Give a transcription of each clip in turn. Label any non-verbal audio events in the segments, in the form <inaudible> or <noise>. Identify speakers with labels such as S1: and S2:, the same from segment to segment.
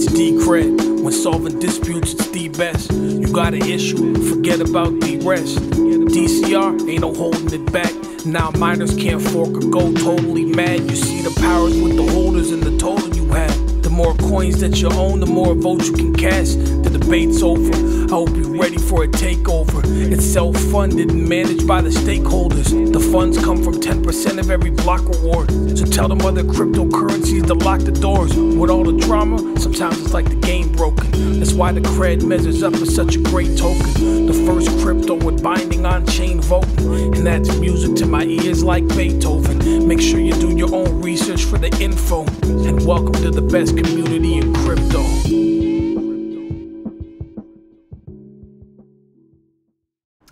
S1: It's Decred. When solving disputes, it's the best. You got an issue, forget about the rest. DCR ain't no holding it back. Now miners can't fork or go totally mad. You see the powers with the holders and the total you have. The more coins that you own, the more votes you can cast. The debate's over. I hope you're ready for a takeover. It's self funded and managed by the stakeholders. The funds come from 10% of every block reward. So tell them other cryptocurrencies to lock the doors. With all the drama, sometimes it's like the game broken. That's why Decred measures up as such a great token. The first crypto with binding on chain voting. And that's music to my ears like Beethoven. Make sure you do your own research for the info. And welcome to the best community in crypto.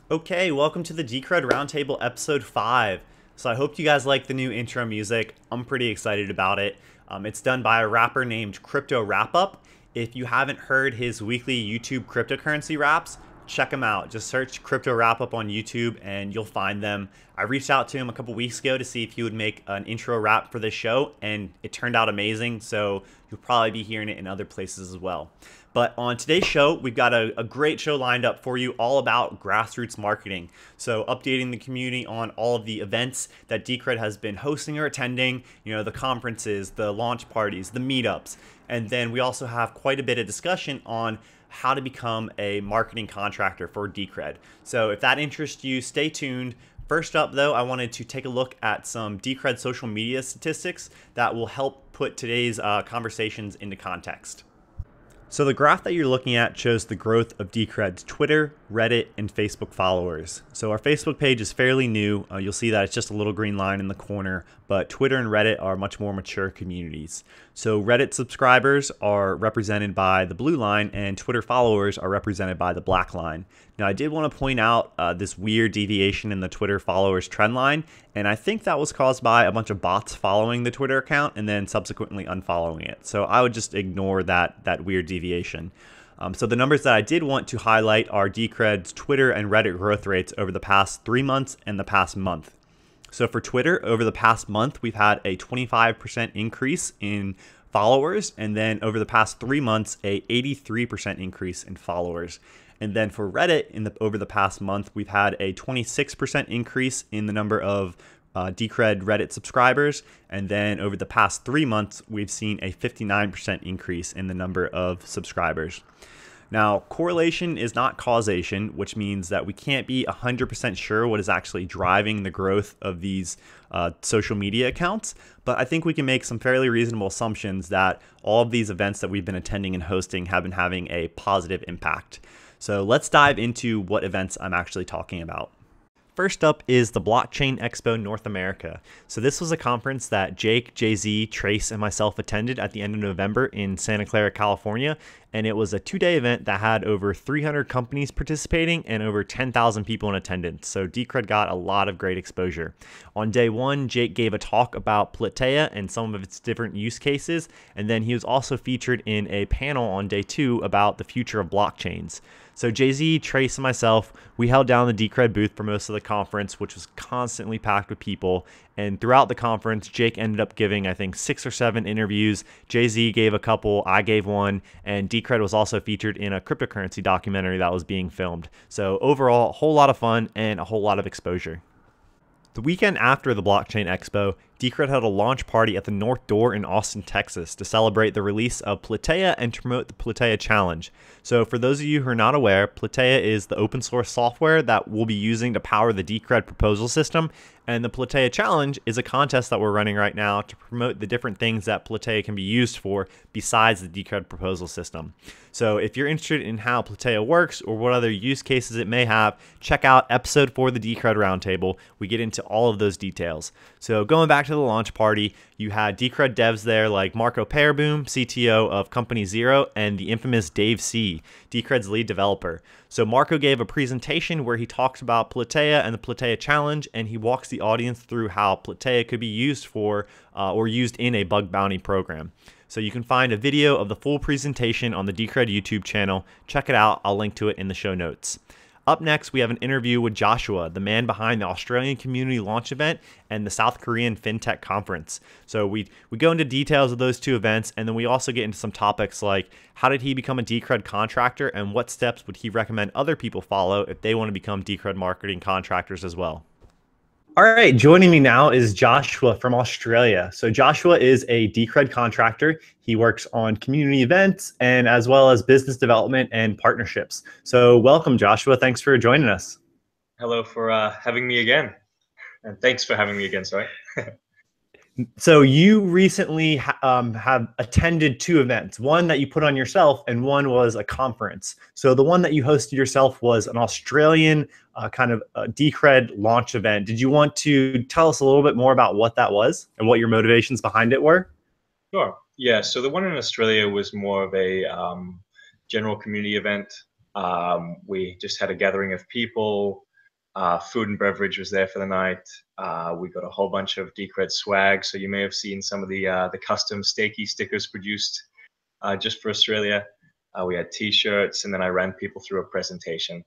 S2: Okay, welcome to the Decred Roundtable episode 5. So I hope you guys like the new intro music. I'm pretty excited about it. Um, it's done by a rapper named Crypto Rap Up. If you haven't heard his weekly YouTube cryptocurrency raps, check him out. Just search Crypto Rap Up on YouTube and you'll find them. I reached out to him a couple weeks ago to see if he would make an intro rap for this show, and it turned out amazing. So you'll probably be hearing it in other places as well. But on today's show, we've got a, a, great show lined up for you all about grassroots marketing. So, updating the community on all of the events that Decred has been hosting or attending, you know, the conferences, the launch parties, the meetups. And then we also have quite a bit of discussion on how to become a marketing contractor for Decred. So, if that interests you, stay tuned. First up, though, I wanted to take a look at some Decred social media statistics that will help put today's uh, conversations into context. So the graph that you're looking at shows the growth of Decred's Twitter, Reddit, and Facebook followers. So our Facebook page is fairly new. Uh, you'll see that it's just a little green line in the corner, but Twitter and Reddit are much more mature communities. So Reddit subscribers are represented by the blue line, and Twitter followers are represented by the black line. Now, I did want to point out uh, this weird deviation in the Twitter followers trend line, and I think that was caused by a bunch of bots following the Twitter account and then subsequently unfollowing it. So I would just ignore that that weird deviation. Um, so the numbers that I did want to highlight are Decred's Twitter and Reddit growth rates over the past three months and the past month. So for Twitter, over the past month, we've had a 25% increase in followers, and then over the past three months, a 83% increase in followers. And then for Reddit, in the over the past month, we've had a 26% increase in the number of uh, Decred Reddit subscribers, and then over the past three months, we've seen a 59% increase in the number of subscribers. Now, correlation is not causation, which means that we can't be 100% sure what is actually driving the growth of these uh, social media accounts, but I think we can make some fairly reasonable assumptions that all of these events that we've been attending and hosting have been having a positive impact. So let's dive into what events I'm actually talking about. First up is the Blockchain Expo North America. So, this was a conference that Jake, Jay Z, Trace, and myself attended at the end of November in Santa Clara, California. And it was a two day event that had over 300 companies participating and over 10,000 people in attendance. So, Decred got a lot of great exposure. On day one, Jake gave a talk about Politeia and some of its different use cases. And then he was also featured in a panel on day two about the future of blockchains. So Jay Z, Trace, and myself, we held down the Decred booth for most of the conference, which was constantly packed with people. And throughout the conference, Jake ended up giving, I think, six or seven interviews. Jay Z gave a couple, I gave one, and Decred was also featured in a cryptocurrency documentary that was being filmed. So overall, a whole lot of fun and a whole lot of exposure. The weekend after the Blockchain Expo, Decred held a launch party at the North Door in Austin, Texas to celebrate the release of Politeia and promote the Politeia Challenge. So, for those of you who are not aware, Politeia is the open source software that we'll be using to power the Decred proposal system, and the Politeia Challenge is a contest that we're running right now to promote the different things that Politeia can be used for besides the Decred proposal system. So, if you're interested in how Politeia works or what other use cases it may have, check out episode 4 of the Decred Roundtable. We get into all of those details. So, going back to the launch party, you had Decred devs there like Marco Peereboom, CTO of Company Zero, and the infamous Dave C, Decred's lead developer. So Marco gave a presentation where he talks about Politeia and the Politeia Challenge, and he walks the audience through how Politeia could be used for uh, or used in a bug bounty program. So you can find a video of the full presentation on the Decred YouTube channel. Check it out. I'll link to it in the show notes. Up next, we have an interview with Joshua, the man behind the Australian Community Launch Event and the South Korean FinTech Conference. So we we go into details of those two events, and then we also get into some topics like how did he become a Decred contractor, and what steps would he recommend other people follow if they want to become Decred marketing contractors as well. All right, joining me now is Joshua from Australia. So Joshua is a Decred contractor. He works on community events and as well as business development and partnerships. So welcome, Joshua. Thanks for joining us.
S3: Hello for uh, having me again, and thanks for having me again. Sorry. <laughs>
S2: So you recently um, have attended two events, one that you put on yourself and one was a conference. So the one that you hosted yourself was an Australian uh, kind of uh, Decred launch event. Did you want to tell us a little bit more about what that was and what your motivations behind it were?
S3: Sure. Yeah. So the one in Australia was more of a um, general community event. Um, we just had a gathering of people. Uh, food and beverage was there for the night. Uh, we got a whole bunch of Decred swag. So you may have seen some of the uh, the custom Stakey stickers produced uh, just for Australia. Uh, we had T-shirts, and then I ran people through a presentation.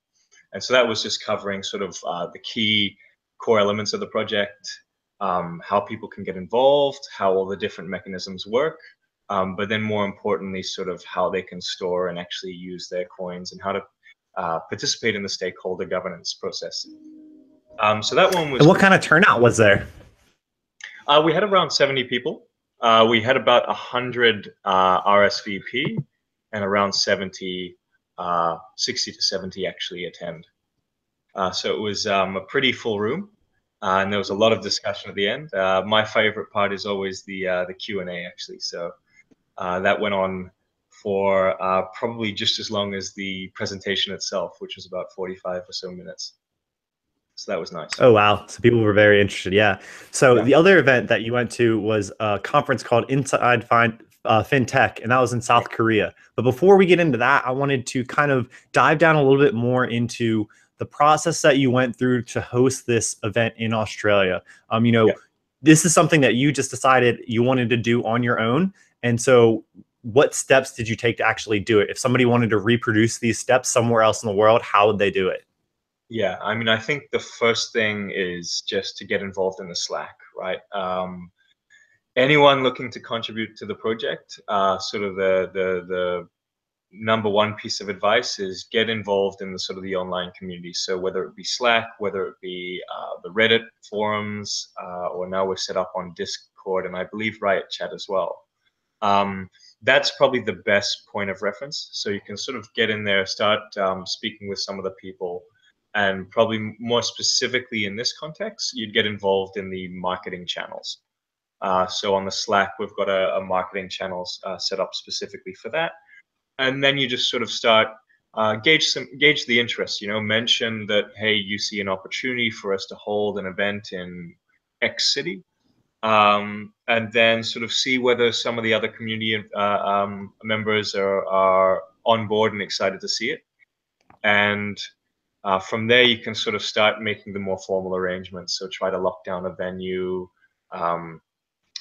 S3: And so that was just covering sort of uh, the key core elements of the project, um, how people can get involved, how all the different mechanisms work, um, but then more importantly, sort of how they can store and actually use their coins and how to uh, participate in the stakeholder governance process. Um, so that one was.
S2: And what kind of turnout was there?
S3: Uh, we had around 70 people. Uh, we had about 100 uh, RSVP and around 70, uh, 60 to 70 actually attend. Uh, so it was um, a pretty full room. and there was a lot of discussion at the end. my favorite part is always the the Q and A actually. So that went on for uh, probably just as long as the presentation itself, which was about 45 or so minutes. So that was nice.
S2: Oh, wow. So people were very interested. Yeah. So yeah. the other event that you went to was a conference called Inside Fin- uh, FinTech, and that was in South Korea. But before we get into that, I wanted to kind of dive down a little bit more into the process that you went through to host this event in Australia. Um, you know, yeah. this is something that you just decided you wanted to do on your own. And so what steps did you take to actually do it? If somebody wanted to reproduce these steps somewhere else in the world, how would they do it?
S3: Yeah, I mean, I think the first thing is just to get involved in the Slack, right? Um, anyone looking to contribute to the project, uh, sort of the the the number one piece of advice is get involved in the sort of the online community. So whether it be Slack, whether it be uh, the Reddit forums, uh, or now we're set up on Discord and I believe Riot Chat as well. Um, that's probably the best point of reference. So you can sort of get in there, start um, speaking with some of the people, and probably more specifically in this context, you'd get involved in the marketing channels. Uh, so on the Slack, we've got a, a marketing channels uh, set up specifically for that, and then you just sort of start uh, gauge some gauge the interest. You know, mention that hey, you see an opportunity for us to hold an event in X city um, and then sort of see whether some of the other community uh, um, members are, are on board and excited to see it. And uh, from there, you can sort of start making the more formal arrangements. So try to lock down a venue, um,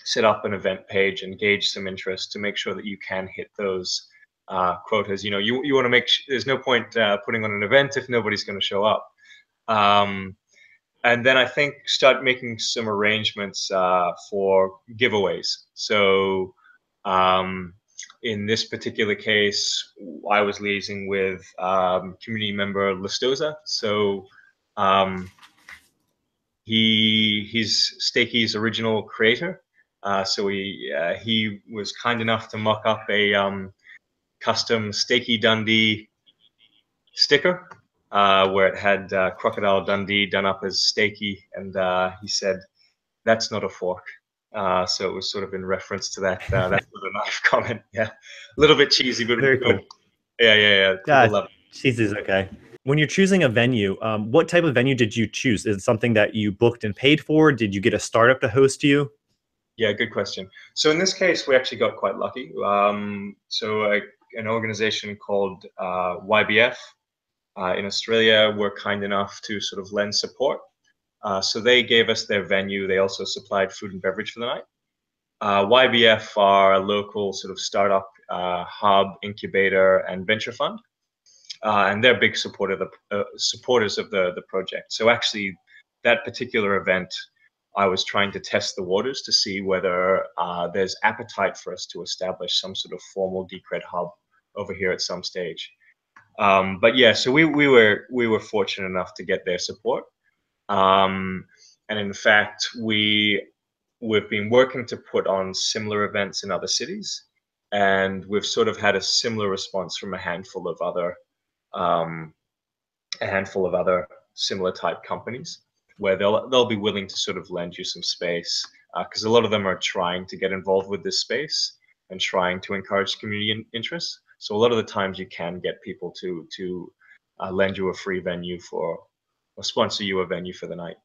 S3: set up an event page, engage some interest to make sure that you can hit those uh, quotas. You know, you, you want to make, sure there's no point uh, putting on an event if nobody's going to show up. Um, and then I think start making some arrangements uh, for giveaways. So um, in this particular case, I was liaising with um, community member Listoza. So um, he he's Stakey's original creator. Uh, so he uh, he was kind enough to mock up a um, custom Stakey Dundee sticker uh, where it had uh, Crocodile Dundee done up as Stakey, and uh, he said, "That's not a fork." Uh, so it was sort of in reference to that uh, that sort of knife <laughs> comment. Yeah, a little bit cheesy, but
S2: very cool.
S3: Yeah, yeah, yeah. yeah
S2: cheesy is okay. When you're choosing a venue, um, what type of venue did you choose? Is it something that you booked and paid for? Did you get a startup to host you?
S3: Yeah, good question. So in this case, we actually got quite lucky. Um, so uh, an organization called YBF, uh, in Australia were kind enough to sort of lend support. Uh, so they gave us their venue. They also supplied food and beverage for the night. Uh, YBF are a local sort of startup uh, hub, incubator, and venture fund. uh, and they're big supporter of the, uh, supporters of the the project. So actually, that particular event, I was trying to test the waters to see whether uh, there's appetite for us to establish some sort of formal Decred hub over here at some stage. Um, but yeah, so we we were we were fortunate enough to get their support, um, and in fact, we we've been working to put on similar events in other cities, and we've sort of had a similar response from a handful of other um, a handful of other similar type companies where they'll they'll be willing to sort of lend you some space because uh, a lot of them are trying to get involved with this space and trying to encourage community in- interest. So a lot of the times you can get people to to uh, lend you a free venue for or sponsor you a venue for the night.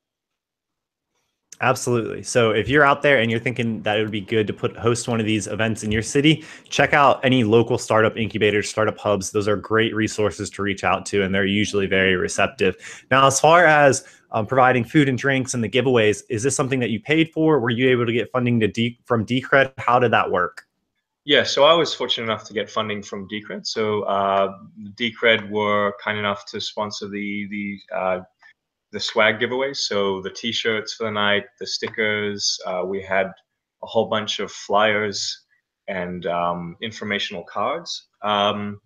S2: Absolutely. So if you're out there and you're thinking that it would be good to put host one of these events in your city, check out any local startup incubators, startup hubs. Those are great resources to reach out to, and they're usually very receptive. Now, as far as um, providing food and drinks and the giveaways, is this something that you paid for? Were you able to get funding to D- from Decred? How did that work?
S3: Yeah, so I was fortunate enough to get funding from Decred. So uh, Decred were kind enough to sponsor the the uh, the swag giveaways. So the T-shirts for the night, the stickers. Uh, we had a whole bunch of flyers and um, informational cards um,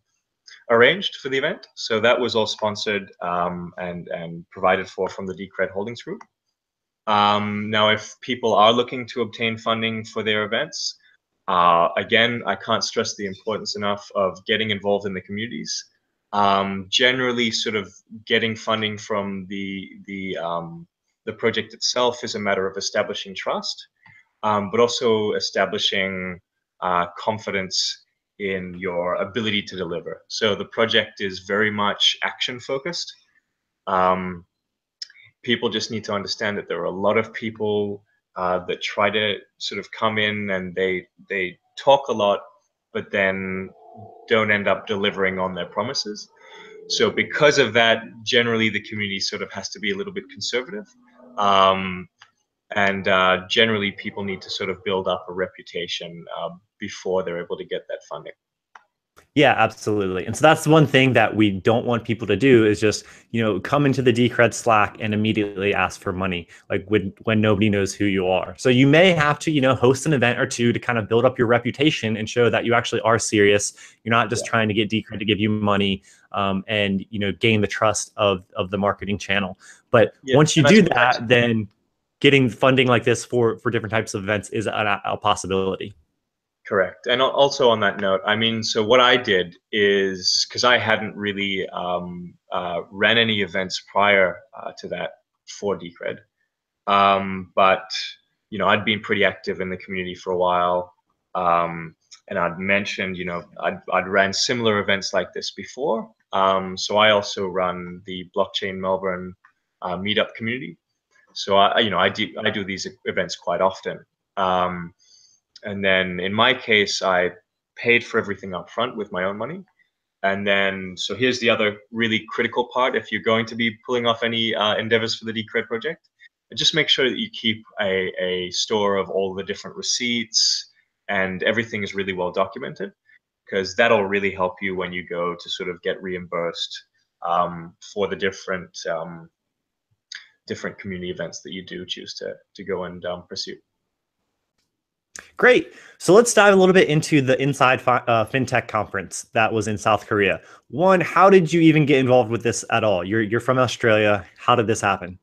S3: arranged for the event. So that was all sponsored um, and and provided for from the Decred Holdings Group. Um, now, if people are looking to obtain funding for their events, uh, again, I can't stress the importance enough of getting involved in the communities. Um, generally, sort of getting funding from the the um, the project itself is a matter of establishing trust, um, but also establishing uh, confidence in your ability to deliver. So the project is very much action focused. Um, people just need to understand that there are a lot of people uh, that try to sort of come in and they they talk a lot, but then don't end up delivering on their promises. So because of that, generally the community sort of has to be a little bit conservative. Um, and uh, generally people need to sort of build up a reputation uh, before they're able to get that funding.
S2: Yeah, absolutely. And so that's one thing that we don't want people to do is just, you know, come into the Decred Slack and immediately ask for money, like when when nobody knows who you are. So you may have to, you know, host an event or two to kind of build up your reputation and show that you actually are serious. You're not just yeah. trying to get Decred to give you money um, and you know gain the trust of of the marketing channel. But yeah, once you do that, then getting funding like this for for different types of events is a, a possibility.
S3: Correct. And also on that note, I mean, so what I did is because I hadn't really um, uh, ran any events prior uh, to that for Decred, um, but you know, I'd been pretty active in the community for a while, um, and I'd mentioned, you know, I'd, I'd ran similar events like this before. Um, so I also run the Blockchain Melbourne uh, meetup community. So I, you know, I do I do these events quite often. Um, and then in my case, I paid for everything up front with my own money. And then, so here's the other really critical part. If you're going to be pulling off any uh, endeavors for the Decred project, just make sure that you keep a, a store of all the different receipts and everything is really well documented because that'll really help you when you go to sort of get reimbursed um, for the different um, different community events that you do choose to to go and um, pursue.
S2: Great. So let's dive a little bit into the Inside uh, FinTech conference that was in South Korea. One, how did you even get involved with this at all? You're you're from Australia. How did this happen?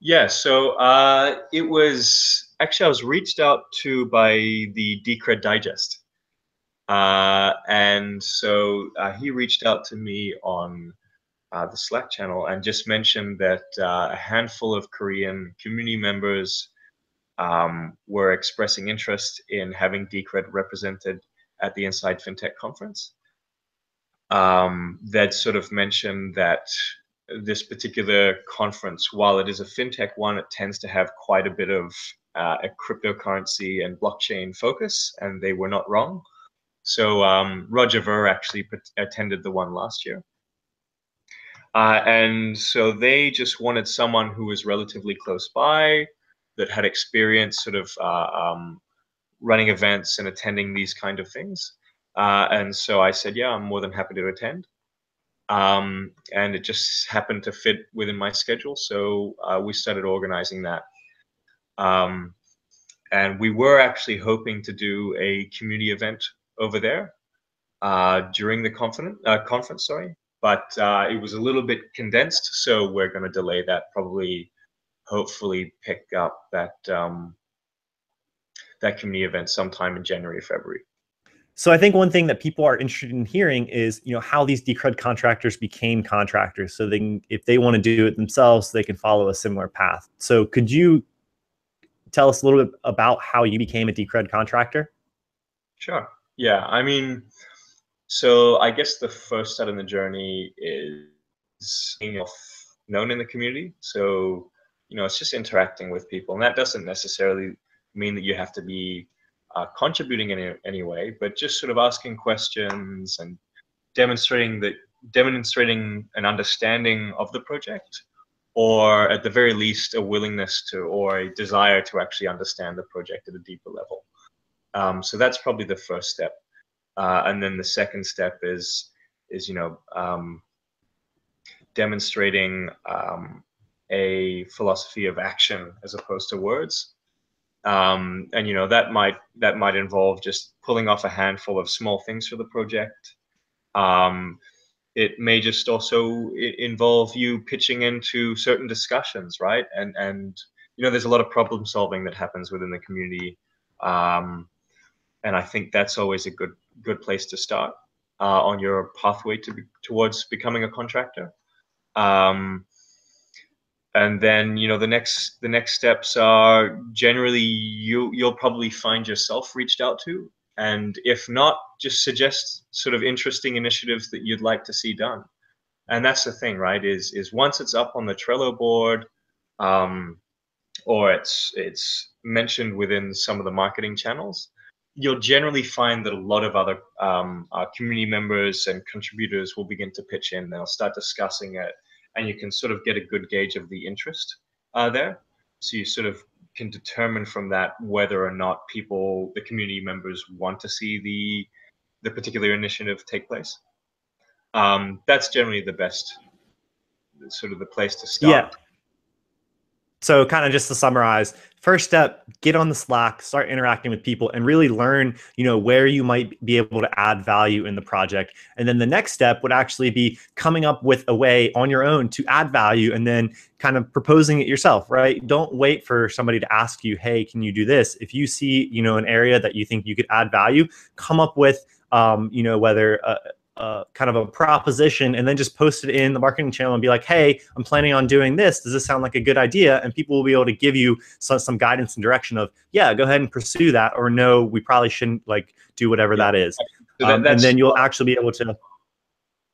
S3: Yeah, so uh, it was actually I was reached out to by the Decred Digest, uh, and so uh, he reached out to me on uh, the Slack channel and just mentioned that uh, a handful of Korean community members um, were expressing interest in having Decred represented at the Inside FinTech conference. Um, that sort of mentioned that this particular conference, while it is a fintech one, it tends to have quite a bit of uh, a cryptocurrency and blockchain focus, and they were not wrong. So um, Roger Ver actually attended the one last year. Uh, and so they just wanted someone who was relatively close by, that had experience sort of uh, um, running events and attending these kind of things. Uh, and so I said, yeah, I'm more than happy to attend. um, and it just happened to fit within my schedule. So uh, we started organizing that. Um, and we were actually hoping to do a community event over there uh, during the conference. Uh, conference, sorry, but uh, it was a little bit condensed, so we're going to delay that. Probably, hopefully, pick up that um, that community event sometime in January, February.
S2: So I think one thing that people are interested in hearing is, you know, how these Decred contractors became contractors. So they can, if they want to do it themselves, they can follow a similar path. So could you tell us a little bit about how you became a Decred contractor?
S3: Sure. Yeah. I mean, so I guess the first step in the journey is being known in the community. So, you know, it's just interacting with people. And that doesn't necessarily mean that you have to be uh, contributing in any way, but just sort of asking questions and demonstrating that demonstrating an understanding of the project or at the very least a willingness to or a desire to actually understand the project at a deeper level um, so that's probably the first step uh, and then the second step is is you know um, demonstrating um, a philosophy of action as opposed to words um, and you know that might that might involve just pulling off a handful of small things for the project. Um, it may just also involve you pitching into certain discussions, right? And and you know there's a lot of problem solving that happens within the community, um, and I think that's always a good good place to start uh, on your pathway to be, towards becoming a contractor. Um, and then you know the next the next steps are generally you you'll probably find yourself reached out to. And if not just suggest sort of interesting initiatives that you'd like to see done. And that's the thing right is is once it's up on the trello board um, or it's it's mentioned within some of the marketing channels you'll generally find that a lot of other um, uh, community members and contributors will begin to pitch in. They'll start discussing it and you can sort of get a good gauge of the interest uh, there. So you sort of can determine from that whether or not people, the community members, want to see the the particular initiative take place. Um, that's generally the best, sort of the place to start.
S2: Yeah. So, kind of just to summarize, first step, get on the Slack, start interacting with people, and really learn, you know, where you might be able to add value in the project. And then the next step would actually be coming up with a way on your own to add value, and then kind of proposing it yourself. Right? Don't wait for somebody to ask you, "Hey, can you do this?" If you see, you know, an area that you think you could add value, come up with, um, you know, whether uh, uh, kind of a proposition and then just post it in the marketing channel and be like, hey, I'm planning on doing this. Does this sound like a good idea? And people will be able to give you some, some guidance and direction of, yeah, go ahead and pursue that, or no, we probably shouldn't like do whatever yeah. that is. So um, and then you'll actually be able to,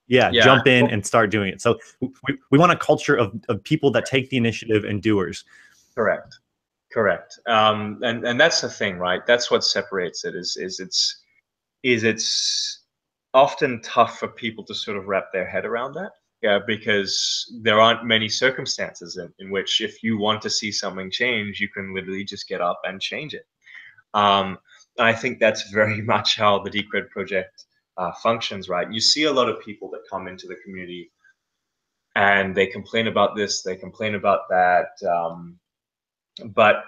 S2: yeah, yeah. jump in and start doing it. So we, we want a culture of, of people that take the initiative and doers.
S3: Correct. Correct. Um, and, and that's the thing, right? That's what separates it is, is it's, is it's, often tough for people to sort of wrap their head around that. Yeah, because there aren't many circumstances in, in which if you want to see something change, you can literally just get up and change it. Um, I think that's very <laughs> much how the Decred project uh, functions, right? You see a lot of people that come into the community and they complain about this, they complain about that, um, but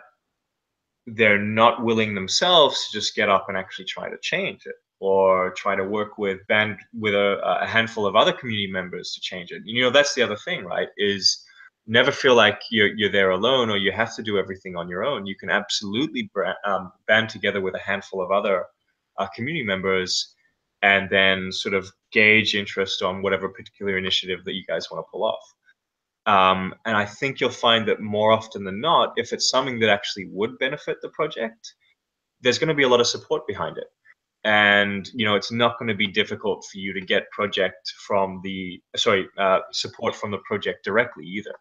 S3: they're not willing themselves to just get up and actually try to change it or try to work with band with a, a, handful of other community members to change it. You know, that's the other thing, right? Is never feel like you're you're there alone or you have to do everything on your own. You can absolutely um, band together with a handful of other uh, community members and then sort of gauge interest on whatever particular initiative that you guys want to pull off. Um, and I think you'll find that more often than not, if it's something that actually would benefit the project, there's going to be a lot of support behind it and you know it's not going to be difficult for you to get project from the sorry uh, support from the project directly either.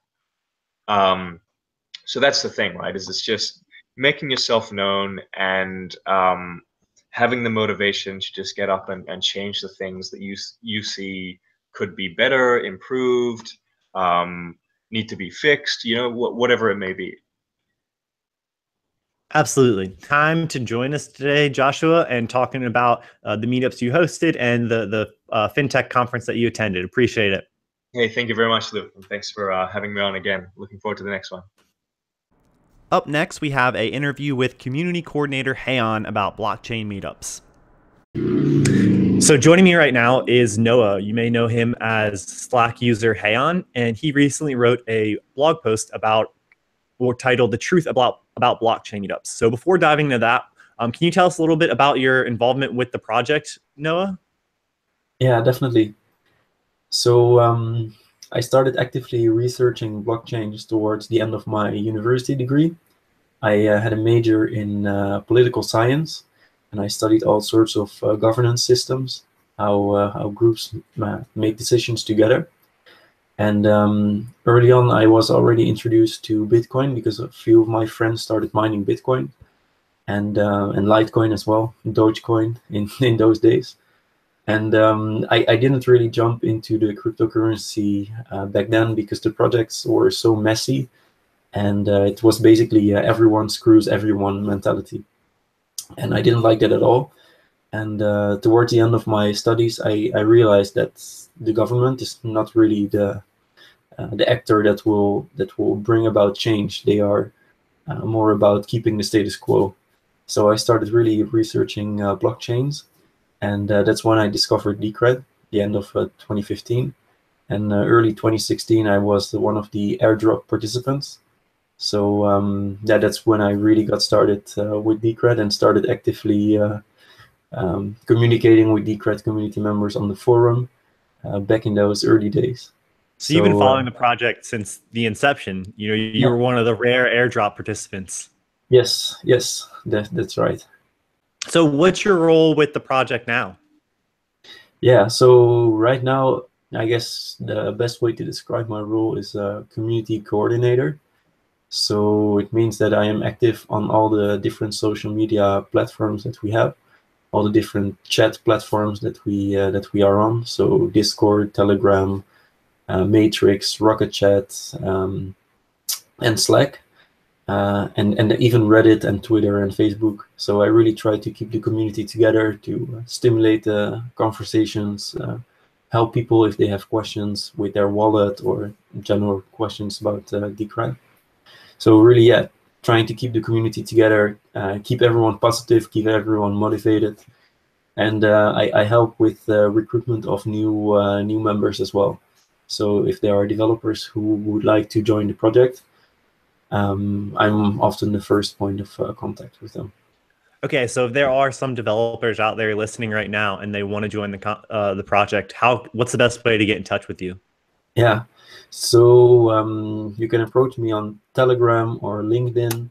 S3: Um, so that's the thing right is it's just making yourself known and um, having the motivation to just get up and, and change the things that you you see could be better improved um, need to be fixed you know wh- whatever it may be
S2: Absolutely. Time to join us today, Joshua, and talking about uh, the meetups you hosted and the the uh, fintech conference that you attended. Appreciate it.
S3: Hey, thank you very much, Luke. And thanks for uh, having me on again. Looking forward to the next one.
S2: Up next, we have a interview with community coordinator Haon about blockchain meetups. So joining me right now is Noah. You may know him as Slack user Haon, and he recently wrote a blog post about or titled "The Truth About About Blockchain Meetups." So before diving into that, um, can you tell us a little bit about your involvement with the project, Noah?
S4: Yeah, definitely. So um, I started actively researching blockchains towards the end of my university degree. I uh, had a major in uh, political science, and I studied all sorts of uh, governance systems, how uh, how groups make decisions together. And um, early on, I was already introduced to Bitcoin because a few of my friends started mining Bitcoin, and uh, and Litecoin as well, Dogecoin <laughs> in in those days. And um, I, I, didn't really jump into the cryptocurrency uh, back then because the projects were so messy and uh, it was basically uh, everyone screws everyone mentality. And i didn't like that at all. And uh, towards the end of my studies I, I realized that the government is not really the the actor that will that will bring about change they are uh, more about keeping the status quo so i started really researching blockchains and uh, that's when I discovered Decred, the end of uh, 2015. And uh, early 2016, I was one of the airdrop participants. So um, yeah, that's when I really got started uh, with Decred and started actively uh, um, communicating with Decred community members on the forum uh, back in those early days.
S2: So, you've been following the project since the inception. You know, you yeah. were one of the rare airdrop participants.
S4: Yes, yes, that, that's right.
S2: So, what's your role with the project now?
S4: Yeah, so right now, I guess the best way to describe my role is a community coordinator. So, it means that I am active on all the different social media platforms that we have, all the different chat platforms that we uh, that we are on. So, Discord, Telegram, uh, Matrix, Rocket Chat, um, and Slack uh, and and even Reddit and Twitter and Facebook. So I really try to keep the community together to stimulate the conversations, uh, help people if they have questions with their wallet or general questions about uh, Decred. So really, yeah, trying to keep the community together, uh, keep everyone positive, keep everyone motivated, and uh, I, I, help with the recruitment of new uh, new members as well. So if there are developers who would like to join the project, um, I'm often the first point of uh, contact with them.
S2: Okay, so if there are some developers out there listening right now and they want to join the uh, the project, how what's the best way to get in touch with you?
S4: Yeah, so um, you can approach me on Telegram or LinkedIn,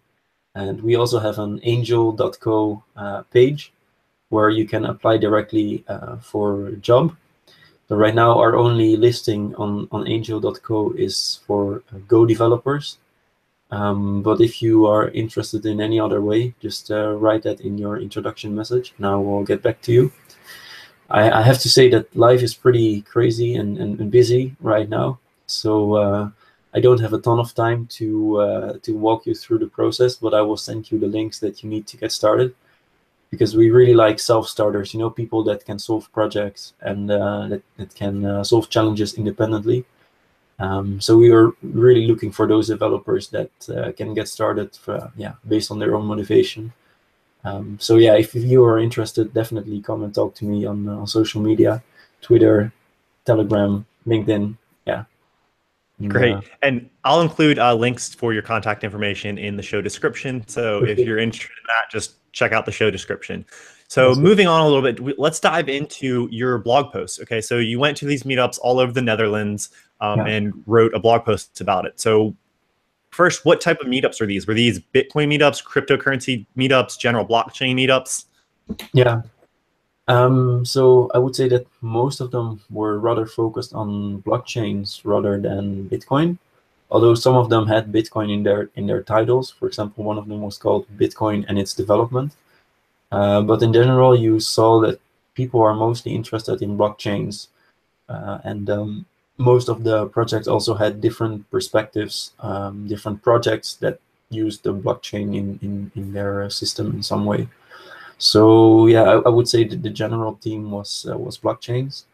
S4: and we also have an Angel.co uh, page where you can apply directly uh, for a job. So right now, our only listing on on Angel.co is for uh, Go developers. Um, but if you are interested in any other way, just uh, write that in your introduction message and I will get back to you. I, I have to say that life is pretty crazy and, and, and busy right now. So uh, I don't have a ton of time to uh, to walk you through the process, but I will send you the links that you need to get started because we really like self-starters, you know, people that can solve projects and uh, that, that can uh, solve challenges independently. Um, so we are really looking for those developers that uh, can get started, for, yeah, based on their own motivation. Um, so yeah, if you are interested, definitely come and talk to me on, uh, on social media, Twitter, Telegram, LinkedIn. Yeah.
S2: Great. Uh, and I'll include uh, links for your contact information in the show description. So if you're interested in that, just check out the show description. So moving on a little bit, let's dive into your blog posts. Okay, so you went to these meetups all over the Netherlands um, yeah. and wrote a blog post about it. So, first, what type of meetups are these? Were these Bitcoin meetups, cryptocurrency meetups, general blockchain meetups?
S4: Yeah. Um, so I would say that most of them were rather focused on blockchains rather than Bitcoin. Although some of them had Bitcoin in their in their titles. For example, one of them was called Bitcoin and its development. Uh, but in general, you saw that people are mostly interested in blockchains, uh, and um, most of the projects also had different perspectives, um, different projects that use the blockchain in, in, in their system in some way. So yeah, I, I would say that the general theme was uh, was blockchains.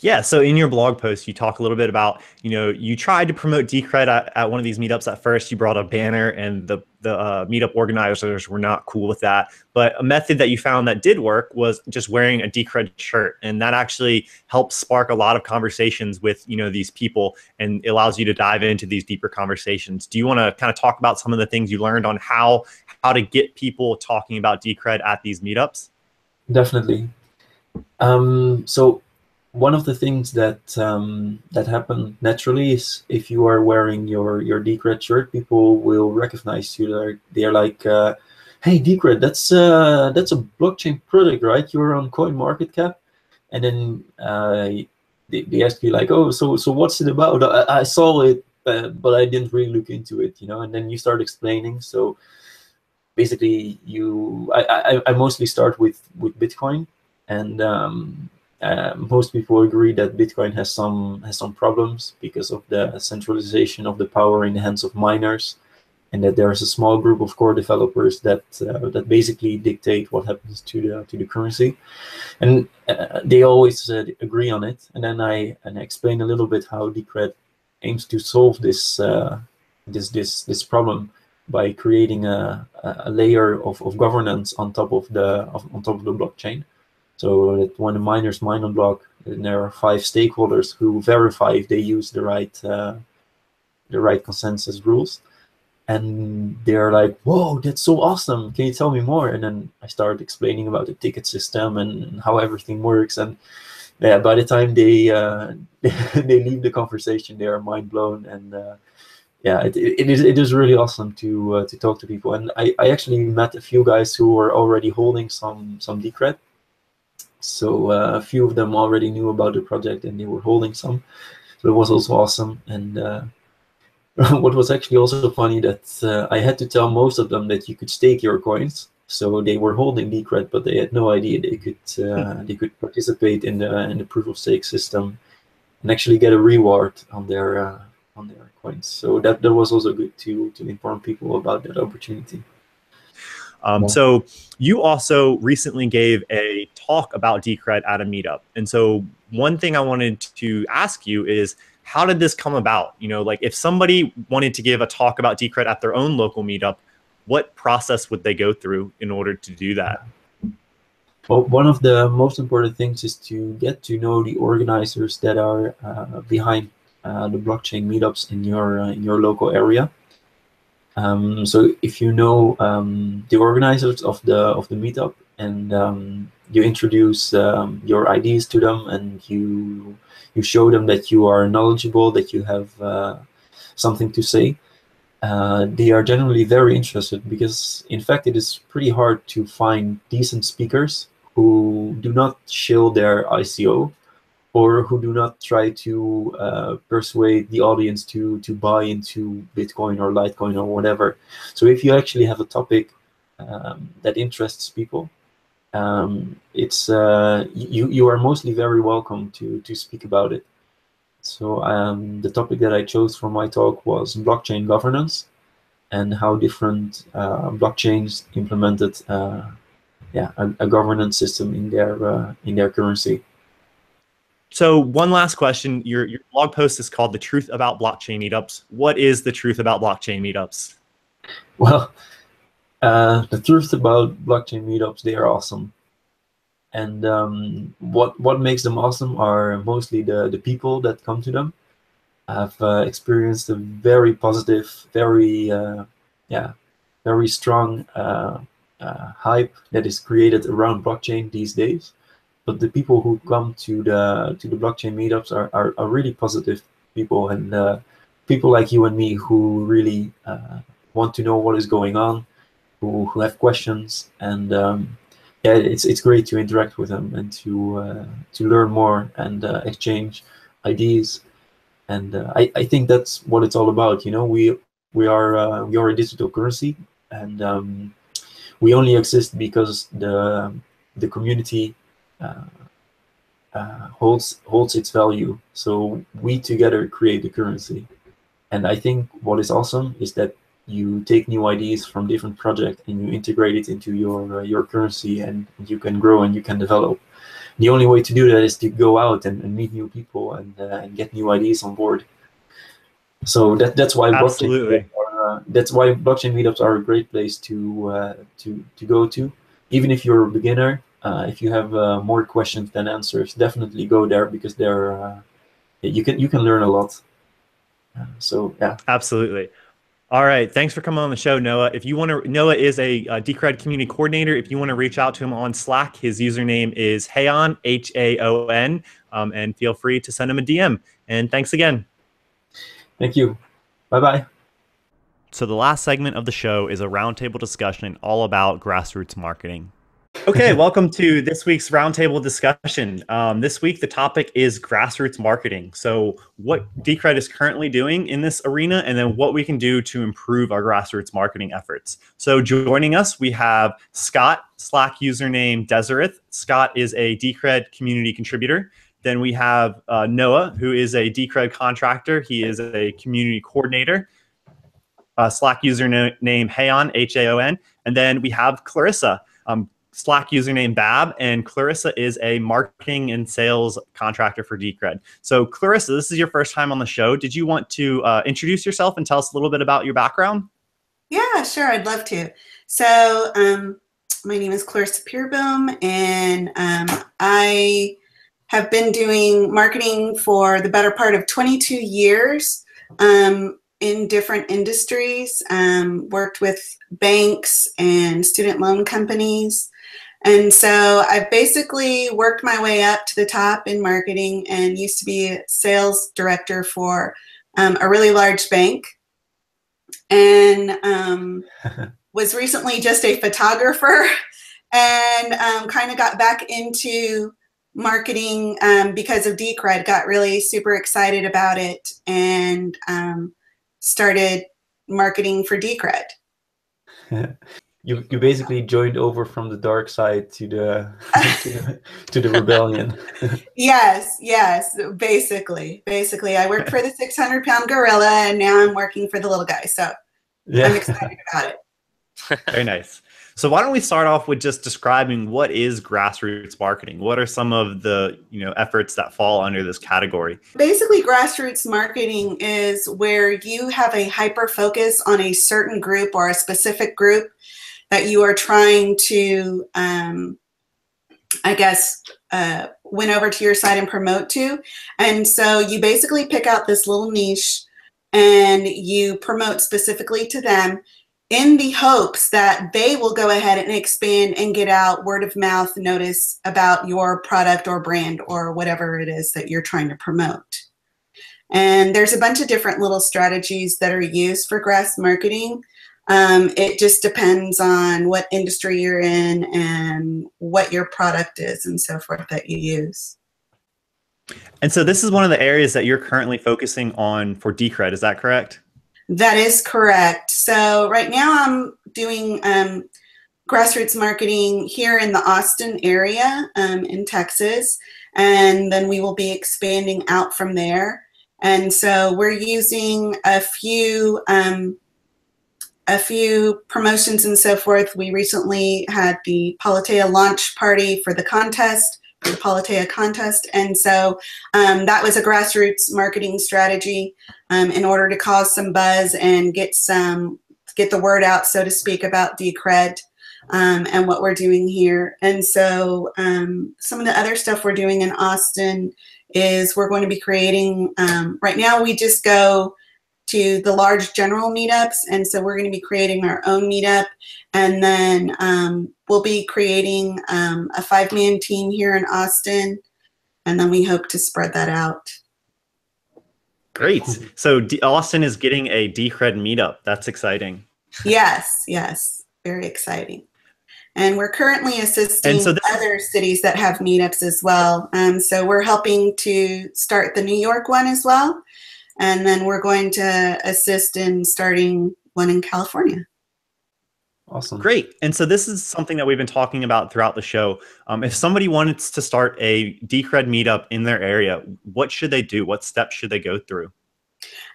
S2: Yeah. So in your blog post, you talk a little bit about, you know, you tried to promote Decred at, at one of these meetups at first. You brought a banner and the, the uh, meetup organizers were not cool with that. But a method that you found that did work was just wearing a Decred shirt. And that actually helps spark a lot of conversations with, you know, these people and allows you to dive into these deeper conversations. Do you want to kind of talk about some of the things you learned on how, how to get people talking about Decred at these meetups?
S4: Definitely. Um, so one of the things that um, that happen naturally is if you are wearing your your Decred shirt, people will recognize you. They're, they're like, uh, "Hey, Decred, that's uh, that's a blockchain product, right? You're on Coin Market Cap," and then uh, they, they ask you like, "Oh, so so what's it about?" I, I saw it, uh, but I didn't really look into it, you know. And then you start explaining. So basically, you I, I, I mostly start with with Bitcoin and um, uh, most people agree that Bitcoin has some has some problems because of the centralization of the power in the hands of miners, and that there is a small group of core developers that uh, that basically dictate what happens to the to the currency, and uh, they always uh, agree on it. And then I and I explain a little bit how Decred aims to solve this uh, this this this problem by creating a, a layer of, of governance on top of the of, on top of the blockchain so that when the miners mine on block, and there are five stakeholders who verify if they use the right uh, the right consensus rules. And they're like, "Whoa, that's so awesome! Can you tell me more?" And then I start explaining about the ticket system and how everything works. And yeah, by the time they uh, <laughs> they leave the conversation, they are mind blown. And uh, yeah, it, it is it is really awesome to uh, to talk to people. And I, I actually met a few guys who were already holding some some Decred so uh, a few of them already knew about the project and they were holding some. So it was also awesome. And uh, <laughs> what was actually also funny that uh, I had to tell most of them that you could stake your coins. So they were holding Decred, but they had no idea they could uh, they could participate in the in the proof of stake system and actually get a reward on their uh, on their coins. So that that was also good to to inform people about that opportunity.
S2: Um, yeah. So you also recently gave a talk about Decred at a meetup. And so one thing I wanted to ask you is how did this come about? You know, like if somebody wanted to give a talk about Decred at their own local meetup, what process would they go through in order to do that?
S4: Well, one of the most important things is to get to know the organizers that are uh, behind uh, the blockchain meetups in your uh, in your local area. Um, so if you know um, the organizers of the of the meetup and um, you introduce um, your ideas to them and you you show them that you are knowledgeable, that you have uh, something to say, uh, they are generally very interested because in fact it is pretty hard to find decent speakers who do not shill their ICO or who do not try to uh, persuade the audience to to buy into Bitcoin or Litecoin or whatever. So if you actually have a topic um, that interests people, um, it's uh, you you are mostly very welcome to to speak about it. So um, the topic that I chose for my talk was blockchain governance and how different uh, blockchains implemented uh, yeah a, a, governance system in their uh, in their currency.
S2: So one last question. Your your blog post is called "The Truth About Blockchain Meetups." What is the truth about blockchain meetups?
S4: Well, uh, the truth about blockchain meetups, they are awesome. And um, what what makes them awesome are mostly the the people that come to them. I've uh, experienced a very positive, very uh, yeah, very strong uh, uh, hype that is created around blockchain these days but the people who come to the to the blockchain meetups are, are, are really positive people and uh, people like you and me who really uh, want to know what is going on, who, who have questions, and um, yeah, it's it's great to interact with them and to uh, to learn more and uh, exchange ideas, and uh, I I think that's what it's all about. You know, we we are uh, we are a digital currency, and um, we only exist because the the community holds holds its value. So we together create the currency. And I think what is awesome is that you take new ideas from different projects and you integrate it into your uh, your currency and you can grow and you can develop the only way to do that is to go out and, and meet new people and, uh, and get new ideas on board so that that's why
S2: Absolutely.
S4: Are, uh, that's why blockchain meetups are a great place to uh, to to go to even if you're a beginner uh, if you have uh, more questions than answers definitely go there because there you can you can learn a lot so yeah
S2: absolutely all right. Thanks for coming on the show, Noah. If you want to, Noah is a, a Decred community coordinator. If you want to reach out to him on Slack, his username is Haon, H A O N, um, and feel free to send him a DM. And thanks again.
S4: Thank you. Bye bye.
S2: So, the last segment of the show is a roundtable discussion all about grassroots marketing. Okay, welcome to this week's roundtable discussion. Um, this week, the topic is grassroots marketing. So, what Decred is currently doing in this arena, and then what we can do to improve our grassroots marketing efforts. So, joining us, we have Scott, Slack username dezryth. Scott is a Decred community contributor. Then we have uh, Noah, who is a Decred contractor. He is a community coordinator. Uh, Slack username Haon, H A O N. And then we have Clarissa. Um, Slack username Bab, and Clarissa is a marketing and sales contractor for Decred. So, Clarissa, this is your first time on the show. Did you want to uh, introduce yourself and tell us a little bit about your background?
S5: Yeah, sure. I'd love to. So, um, my name is Clarissa Peereboom, and um, I have been doing marketing for the better part of 22 years um, in different industries. Um, worked with banks and student loan companies. And so I've basically worked my way up to the top in marketing and used to be sales director for um, a really large bank. And um, <laughs> was recently just a photographer <laughs> and um, kind of got back into marketing um, because of Decred, got really super excited about it and um, started marketing for Decred. <laughs>
S4: you you basically joined over from the dark side to the <laughs> to the, to the rebellion <laughs>
S5: yes yes basically basically i worked for the 600 pound gorilla and now i'm working for the little guy so yeah. i'm excited <laughs> about it
S2: very nice so why don't we start off with just describing what is grassroots marketing? What are some of the you know efforts that fall under this category?
S5: Basically, grassroots marketing is where you have a hyper focus on a certain group or a specific group that you are trying to, um, I guess, uh, win over to your site and promote to. And so you basically pick out this little niche and you promote specifically to them in the hopes that they will go ahead and expand and get out word of mouth notice about your product or brand or whatever it is that you're trying to promote. And there's a bunch of different little strategies that are used for grass marketing. Um, it just depends on what industry you're in and what your product is and so forth that you use.
S2: And so this is one of the areas that you're currently focusing on for Decred, is that correct?
S5: That is correct. So right now I'm doing um, grassroots marketing here in the Austin area um, in Texas, and then we will be expanding out from there. And so we're using a few um, a few promotions and so forth. We recently had the Politeia launch party for the contest, for the Politeia contest. And so um, that was a grassroots marketing strategy um, in order to cause some buzz and get some, get the word out, so to speak, about Decred. Um, and what we're doing here. And so um, some of the other stuff we're doing in Austin is we're going to be creating, um, right now we just go to the large general meetups. And so we're going to be creating our own meetup. And then um, we'll be creating um, a five man team here in Austin. And then we hope to spread that out.
S2: Great. So D- Austin is getting a Decred meetup. That's exciting.
S5: yes, yes. Very exciting. And we're currently assisting so other cities that have meetups as well. Um, so we're helping to start the New York one as well and then we're going to assist in starting one in California.
S2: Awesome. Great. And so this is something that we've been talking about throughout the show. Um, if somebody wants to start a Decred meetup in their area, what should they do? What steps should they go through?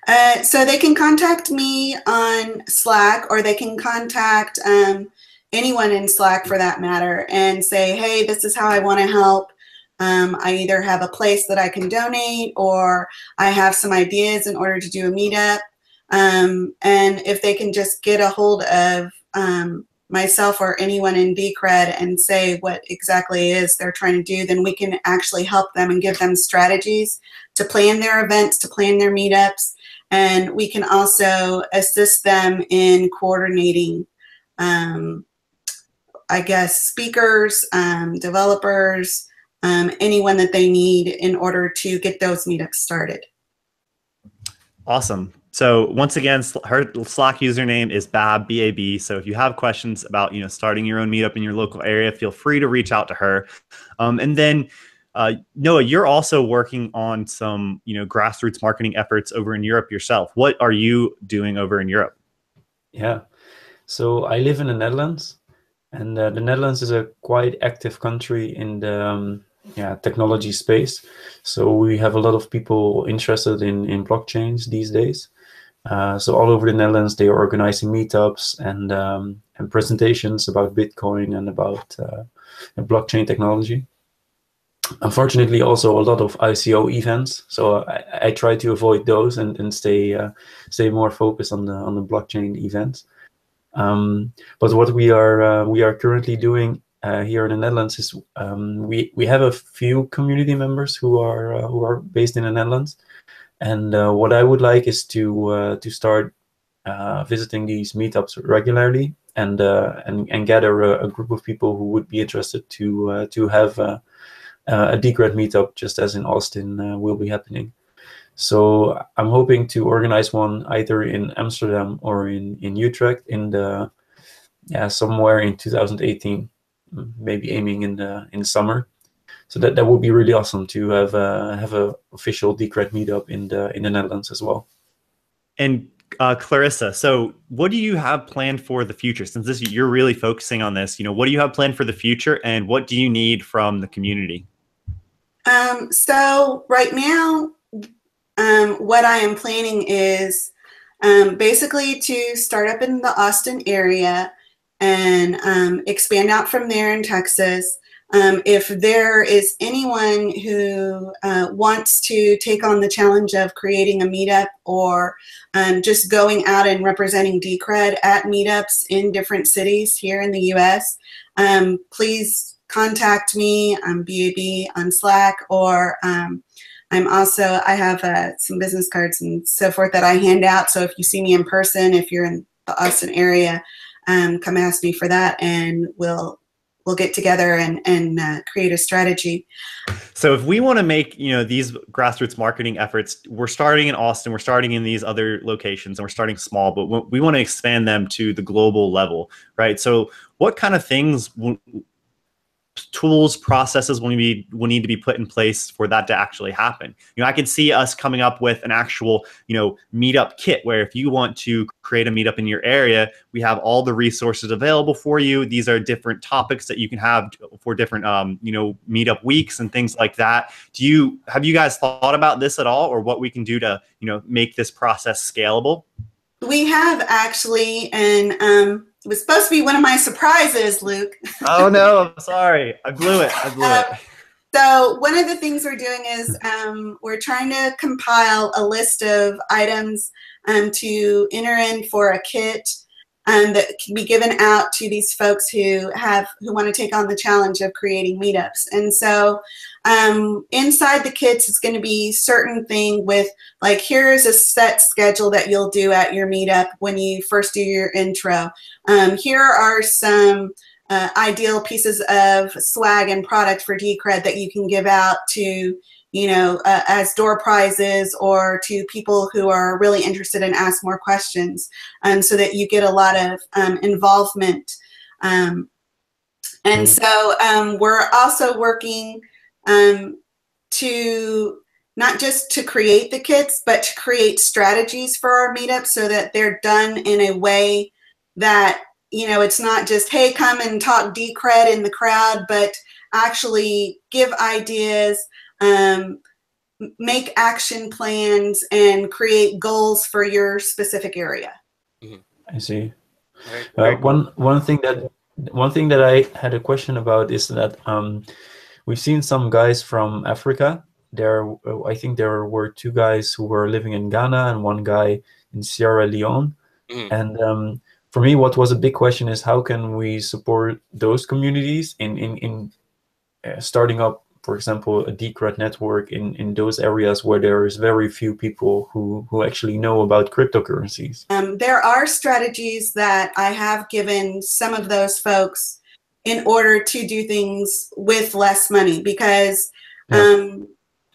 S5: Uh, so they can contact me on Slack or they can contact um, anyone in Slack for that matter and say, hey, this is how I want to help. Um, I either have a place that I can donate or I have some ideas in order to do a meetup. Um, and if they can just get a hold of um, myself or anyone in Decred and say what exactly is they're trying to do, then we can actually help them and give them strategies to plan their events, to plan their meetups, and we can also assist them in coordinating, um, I guess, speakers, um, developers, um, anyone that they need in order to get those meetups started.
S2: Awesome. So once again, her Slack username is Bab B A B. So if you have questions about you know starting your own meetup in your local area, feel free to reach out to her. Um, and then uh, Noah, you're also working on some you know grassroots marketing efforts over in Europe yourself. What are you doing over in Europe?
S4: Yeah, so I live in the Netherlands, and uh, the Netherlands is a quite active country in the um, yeah technology space. So we have a lot of people interested in in blockchains these days. Uh, so all over the Netherlands, they are organizing meetups and um, and presentations about Bitcoin and about uh, blockchain technology. Unfortunately, also a lot of ICO events. So I, I try to avoid those and, and stay uh, stay more focused on the on the blockchain events. Um, but what we are uh, we are currently doing here in the Netherlands is um, we we have a few community members who are uh, who are based in the Netherlands, and uh, what I would like is to uh, to start uh, visiting these meetups regularly and uh, and and gather a, a, group of people who would be interested to uh, to have uh, a Decred meetup, just as in Austin will be happening. So I'm hoping to organize one either in Amsterdam or in in Utrecht in the yeah somewhere in 2018, maybe aiming in the in the summer so that that would be really awesome to have uh, have a official Decred meetup in the in the Netherlands as well.
S2: And uh, Clarissa, so what do you have planned for the future? Since this you're really focusing on this, you know, what do you have planned for the future, and what do you need from the community?
S5: Um, so right now, um, what I am planning is um, basically to start up in the Austin area and um, expand out from there in Texas. Um, if there is anyone who uh, wants to take on the challenge of creating a meetup or um, just going out and representing Decred at meetups in different cities here in the US, um, please contact me. I'm BAB on Slack or um, I'm also, I have uh, some business cards and so forth that I hand out. So if you see me in person, if you're in the Austin area, um, come ask me for that and we'll we'll get together and and uh, create a strategy.
S2: So if we want to make you know these grassroots marketing efforts, we're starting in Austin, we're starting in these other locations, and we're starting small, but we want to expand them to the global level, right? So what kind of things tools processes will need will need to be put in place for that to actually happen. You know i can see us coming up with an actual you know meetup kit where if you want to create a meetup in your area we have all the resources available for you. These are different topics that you can have for different um, you know meetup weeks and things like that. Do you have you guys thought about this at all or what we can do to you know make this process scalable?
S5: We have actually and um it was supposed to be one of my surprises, Luke.
S2: oh no, I'm sorry. I blew it. I blew it.
S5: Um, so one of the things we're doing is um, we're trying to compile a list of items um, to enter in for a kit um, that can be given out to these folks who have who want to take on the challenge of creating meetups. And so um, inside the kits, it's going to be certain thing with like here's a set schedule that you'll do at your meetup when you first do your intro. Um, here are some uh, ideal pieces of swag and product for Decred that you can give out to you know, uh, as door prizes or to people who are really interested and ask more questions um, so that you get a lot of um, involvement. Um, and mm. so um, we're also working um, to not just to create the kits, but to create strategies for our meetups so that they're done in a way that, you know, it's not just, hey, come and talk Decred in the crowd, but actually give ideas, um, make action plans and create goals for your specific area.
S4: I see.
S6: Very-
S4: Uh, one one thing that one thing that I had a question about is that um, we've seen some guys from Africa. There, uh, I think there were two guys who were living in Ghana and one guy in Sierra Leone.
S6: Mhm.
S4: And um, for me, what was a big question is how can we support those communities in in in uh, starting up, for example, a Decred network in in those areas where there is very few people who who actually know about cryptocurrencies.
S5: Um, there are strategies that I have given some of those folks in order to do things with less money because
S4: Yeah.
S5: um,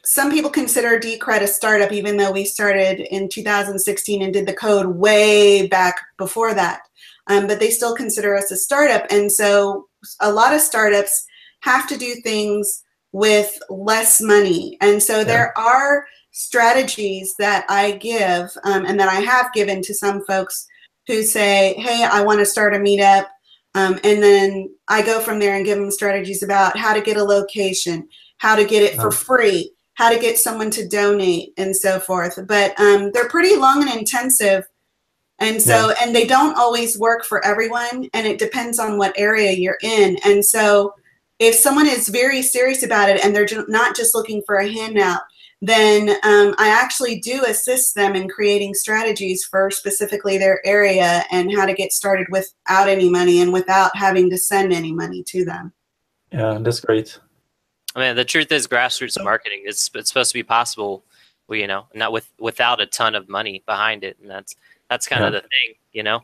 S5: some people consider Decred a startup, even though we started in 2016 and did the code way back before that. Um, but they still consider us a startup. And so a lot of startups have to do things with less money. And so there are strategies that I give um, and that I have given to some folks who say, Hey, I want to start a meetup. Um, and then I go from there and give them strategies about how to get a location, how to get it for
S4: Oh.
S5: free, how to get someone to donate, and so forth. But um, they're pretty long and intensive. And so, and they don't always work for everyone, and it depends on what area you're in. And so, if someone is very serious about it and they're not just looking for a handout, then um, I actually do assist them in creating strategies for specifically their area and how to get started without any money and without having to send any money to them.
S4: Yeah, that's great.
S6: I mean, the truth is, grassroots marketing is it's supposed to be possible, you know, not with without a ton of money behind it, and that's that's kind of the thing, you know.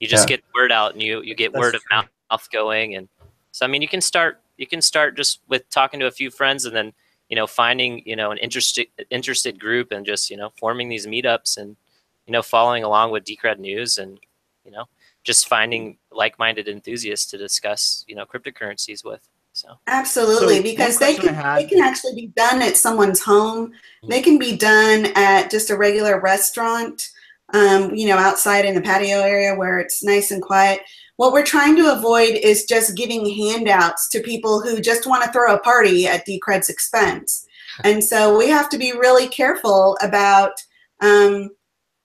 S6: You just
S4: Yeah.
S6: get word out, and you you get
S2: That's
S6: word of mouth, mouth going, and so I mean, you can start you can start just with talking to a few friends, and then you know finding you know an interested interested group, and just you know forming these meetups, and you know following along with Decred News, and you know just finding like-minded enthusiasts to discuss you know cryptocurrencies with. So.
S5: Absolutely,
S2: So,
S5: because they can
S2: had-
S5: they can actually be done at someone's home. They can be done at just a regular restaurant, um, you know, outside in the patio area where it's nice and quiet. What we're trying to avoid is just giving handouts to people who just want to throw a party at Decred's expense. And so we have to be really careful about, um,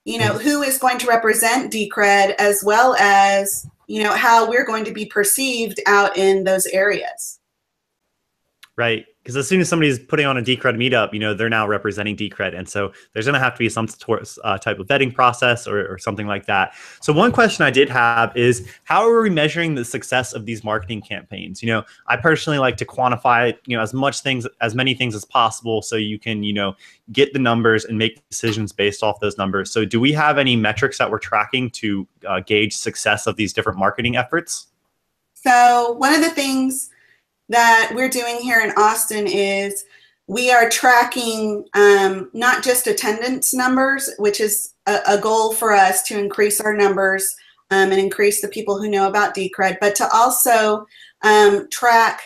S5: you know, who is going to represent Decred as well as, you know, how we're going to be perceived out in those areas.
S2: Right. Because as soon as somebody's putting on a Decred meetup, you know, they're now representing Decred. And so there's going to have to be some uh, type of vetting process or, or something like that. So one question I did have is how are we measuring the success of these marketing campaigns? You know, I personally like to quantify, you know, as much things, as many things as possible so you can, you know, get the numbers and make decisions based off those numbers. So do we have any metrics that we're tracking to uh, gauge success of these different marketing efforts?
S5: So, one of the things that we're doing here in Austin is we are tracking um, not just attendance numbers, which is a, a goal for us to increase our numbers um, and increase the people who know about Decred, but to also um, track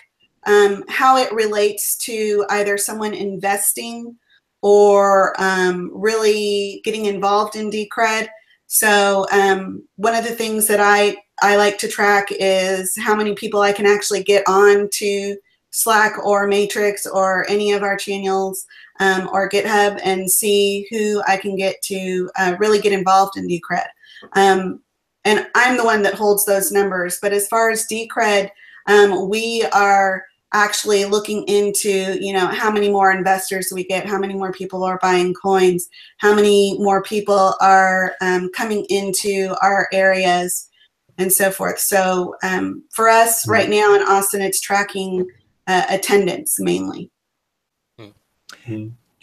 S5: um, how it relates to either someone investing or um, really getting involved in Decred. So um, one of the things that I I like to track is how many people I can actually get on to Slack or Matrix or any of our channels um, or GitHub and see who I can get to uh, really get involved in Decred. Um, and I'm the one that holds those numbers. But as far as Decred, um, we are actually looking into you know how many more investors we get how many more people are buying coins how many more people are um, coming into our areas and so forth. So um, for us right now in austin it's tracking uh, attendance mainly.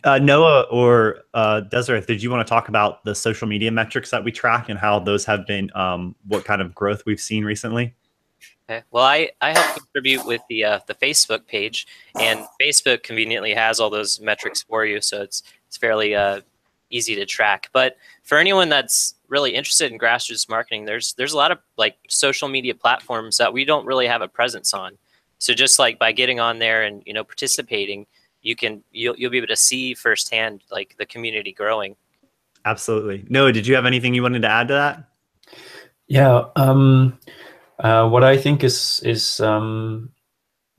S2: Uh, Noah or uh, dezryth, did you want to talk about the social media metrics that we track and how those have been, um, what kind of growth we've seen recently?
S6: Okay. Well, I, I help contribute with the uh, the Facebook page, and Facebook conveniently has all those metrics for you, so it's it's fairly uh, easy to track. But for anyone that's really interested in grassroots marketing, there's there's a lot of like social media platforms that we don't really have a presence on. So just like by getting on there and you know participating, you can you'll you'll be able to see firsthand like the community growing.
S2: Absolutely. Noah, did you have anything you wanted to add to that?
S4: Yeah. Um, uh, what I think is is um,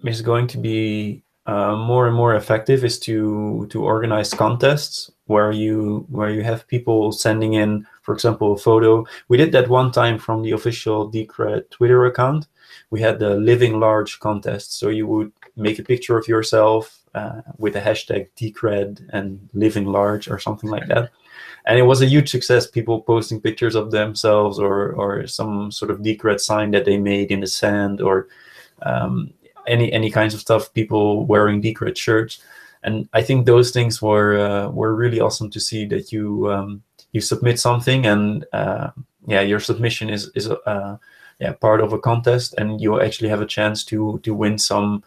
S4: is going to be uh, more and more effective is to to organize contests where you where you have people sending in, for example, a photo. We did that one time from the official Decred Twitter account. We had the living large contest, so you would make a picture of yourself uh, with the hashtag Decred and living large or something like that. And it was a huge success. People posting pictures of themselves or or some sort of Decred sign that they made in the sand or um, any any kinds of stuff. People wearing Decred shirts, and I think those things were uh, were really awesome to see that you um, you submit something and uh, yeah, your submission is is uh, yeah part of a contest, and you actually have a chance to to win some.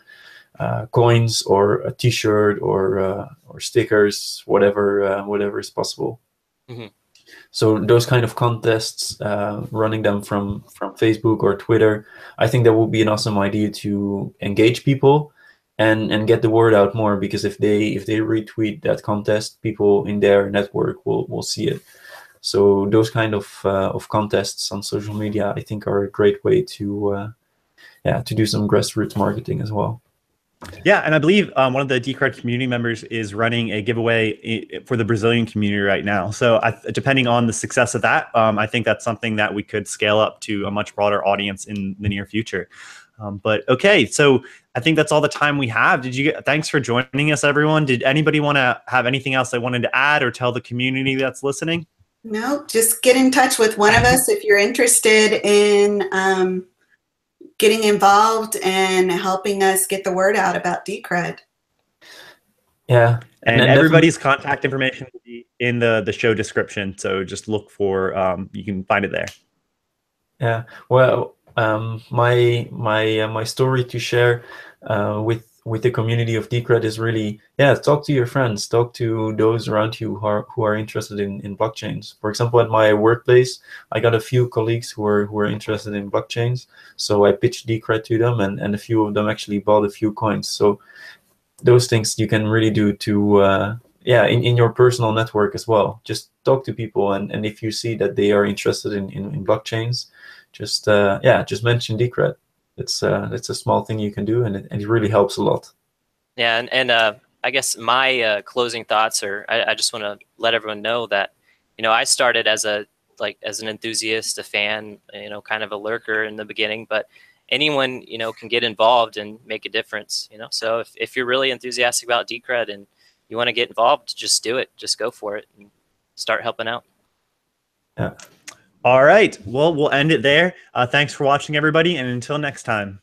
S4: Uh, coins or a T-shirt or uh, or stickers, whatever uh, whatever is possible.
S6: Mm-hmm.
S4: So those kind of contests, uh, running them from from Facebook or Twitter, I think that would be an awesome idea to engage people and and get the word out more. Because if they if they retweet that contest, people in their network will will see it. So those kind of uh, of contests on social media, I think, are a great way to uh, yeah to do some grassroots marketing as well.
S2: Yeah, and I believe um, one of the Decred community members is running a giveaway for the Brazilian community right now. So, I, depending on the success of that, um, I think that's something that we could scale up to a much broader audience in the near future. Um, but okay, so I think that's all the time we have. Did you get? Thanks for joining us, everyone. Did anybody want to have anything else they wanted to add or tell the community that's listening?
S5: No, just get in touch with one of us if you're interested in um, getting involved and helping us get the word out about Decred.
S4: Yeah.
S2: And, and everybody's contact information will be in the, the show description. So just look for, um, you can find it there.
S4: Yeah. Well, um, my, my, uh, my story to share uh, with with the community of Decred is really yeah talk to your friends talk to those around you who are who are interested in, in blockchains. For example at my workplace i got a few colleagues who are who are interested in blockchains. So i pitched Decred to them and and a few of them actually bought a few coins. So those things you can really do to uh, yeah in, in your personal network as well. Just talk to people and and if you see that they are interested in in, in blockchains just uh, yeah just mention Decred it's uh, it's a small thing you can do, and it, and it really helps a lot.
S6: Yeah, and, and uh, I guess my uh, closing thoughts are I, I just want to let everyone know that you know I started as a like as an enthusiast, a fan, you know, kind of a lurker in the beginning, but anyone you know can get involved and make a difference. You know, so if if you're really enthusiastic about Decred and you want to get involved, just do it. Just go for it and start helping out.
S4: Yeah.
S2: All right. Well, we'll end it there. Uh, thanks for watching, everybody, and until next time.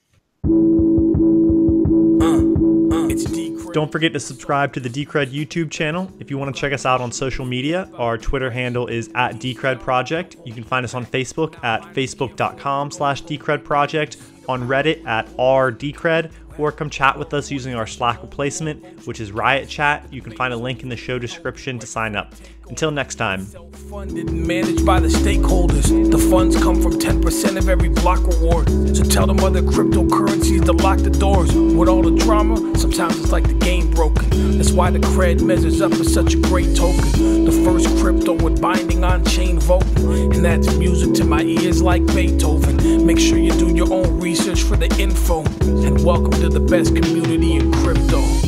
S2: Don't forget to subscribe to the Decred YouTube channel. If you want to check us out on social media, our Twitter handle is at Decred Project. You can find us on Facebook at facebook.com slash Decred Project, on Reddit at r/decred, or come chat with us using our Slack replacement, which is Riot Chat. You can find a link in the show description to sign up. Until next time.
S1: Funded managed by the stakeholders. The funds come from 10% of every block reward. So tell them other cryptocurrencies to lock the doors. With all the drama, sometimes it's like the game broken. That's why Decred measures up as such a great token. The first crypto with binding on chain voting. And that's music to my ears like Beethoven. Make sure you do your own research for the info. And welcome to the best community in crypto.